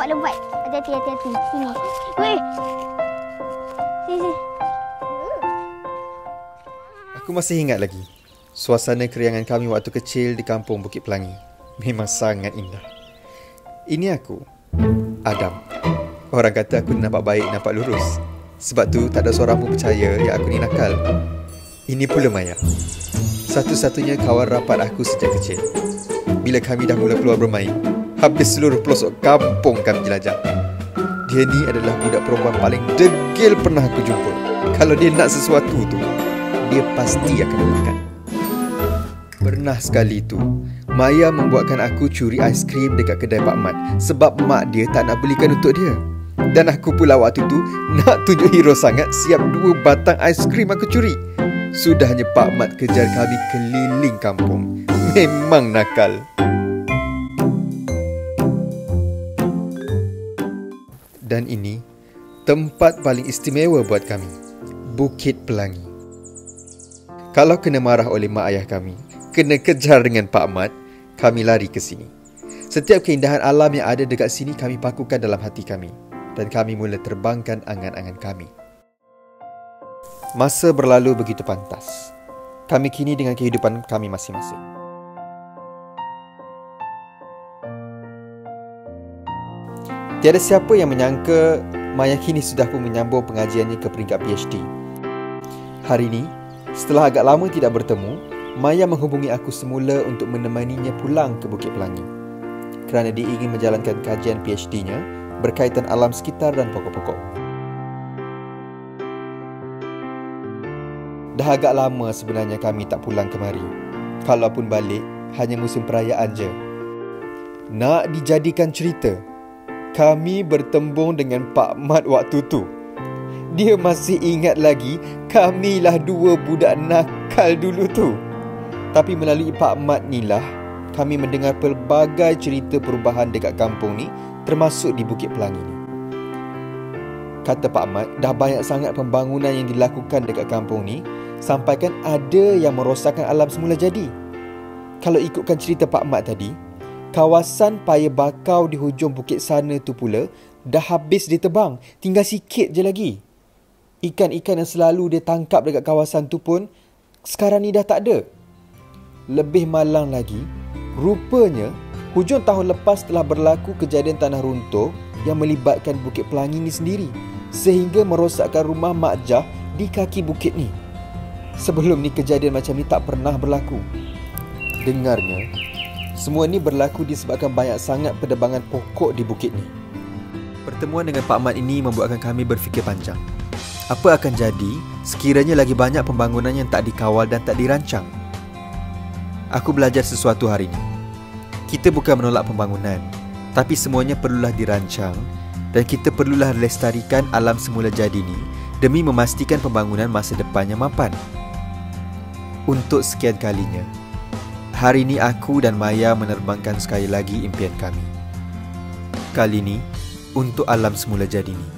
lebat-lebat. Hati-hati, hati-hati. Sini. Weh. Sini, sini. Aku masih ingat lagi suasana keriangan kami waktu kecil di kampung Bukit Pelangi. Memang sangat indah. Ini aku, Adam. Orang kata aku nampak baik, nampak lurus. Sebab tu tak ada seorang pun percaya yang aku ni nakal. Ini pula Maya. Satu-satunya kawan rapat aku sejak kecil. Bila kami dah mula keluar bermain, habis seluruh pelosok kampung kami jelajah. Dia ni adalah budak perempuan paling degil pernah aku jumpa. Kalau dia nak sesuatu tu, dia pasti akan makan. Pernah sekali tu, Maya membuatkan aku curi aiskrim dekat kedai Pak Mat sebab mak dia tak nak belikan untuk dia. Dan aku pula waktu tu nak tunjuk hero sangat siap dua batang aiskrim aku curi. Sudahnya Pak Mat kejar kami keliling kampung. Memang nakal. Dan ini tempat paling istimewa buat kami. Bukit Pelangi. Kalau kena marah oleh mak ayah kami, kena kejar dengan Pak Mat, kami lari ke sini. Setiap keindahan alam yang ada dekat sini kami pakukan dalam hati kami dan kami mula terbangkan angan-angan kami. Masa berlalu begitu pantas. Kami kini dengan kehidupan kami masing-masing. Tiada siapa yang menyangka Maya kini sudah pun menyambung pengajiannya ke peringkat PhD. Hari ini, setelah agak lama tidak bertemu, Maya menghubungi aku semula untuk menemaninya pulang ke Bukit Pelangi. Kerana dia ingin menjalankan kajian PhD-nya berkaitan alam sekitar dan pokok-pokok. Dah agak lama sebenarnya kami tak pulang kemari. Kalaupun balik, hanya musim perayaan je. Nak dijadikan cerita, kami bertembung dengan Pak Mat waktu tu. Dia masih ingat lagi kamilah dua budak nakal dulu tu. Tapi melalui Pak Mat ni lah, kami mendengar pelbagai cerita perubahan dekat kampung ni termasuk di Bukit Pelangi ni. Kata Pak Mat, dah banyak sangat pembangunan yang dilakukan dekat kampung ni sampaikan ada yang merosakkan alam semula jadi. Kalau ikutkan cerita Pak Mat tadi, kawasan paya bakau di hujung bukit sana tu pula dah habis ditebang, tinggal sikit je lagi. Ikan-ikan yang selalu dia tangkap dekat kawasan tu pun sekarang ni dah tak ada. Lebih malang lagi, rupanya hujung tahun lepas telah berlaku kejadian tanah runtuh yang melibatkan Bukit Pelangi ni sendiri sehingga merosakkan rumah Mak Jah di kaki bukit ni. Sebelum ni kejadian macam ni tak pernah berlaku. Dengarnya, semua ni berlaku disebabkan banyak sangat penebangan pokok di bukit ni. Pertemuan dengan Pak Mat ini membuatkan kami berfikir panjang. Apa akan jadi sekiranya lagi banyak pembangunan yang tak dikawal dan tak dirancang? Aku belajar sesuatu hari ini. Kita bukan menolak pembangunan, tapi semuanya perlulah dirancang dan kita perlulah lestarikan alam semula jadi ni demi memastikan pembangunan masa depannya mapan untuk sekian kalinya. Hari ini aku dan Maya menerbangkan sekali lagi impian kami. Kali ini untuk alam semula jadi ini.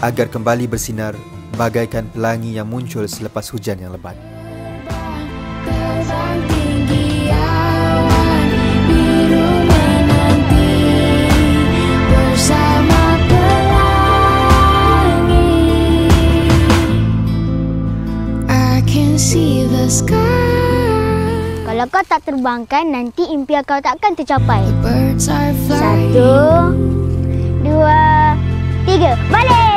Agar kembali bersinar bagaikan pelangi yang muncul selepas hujan yang lebat. kau tak terbangkan, nanti impian kau takkan tercapai. Satu, dua, tiga. Balik!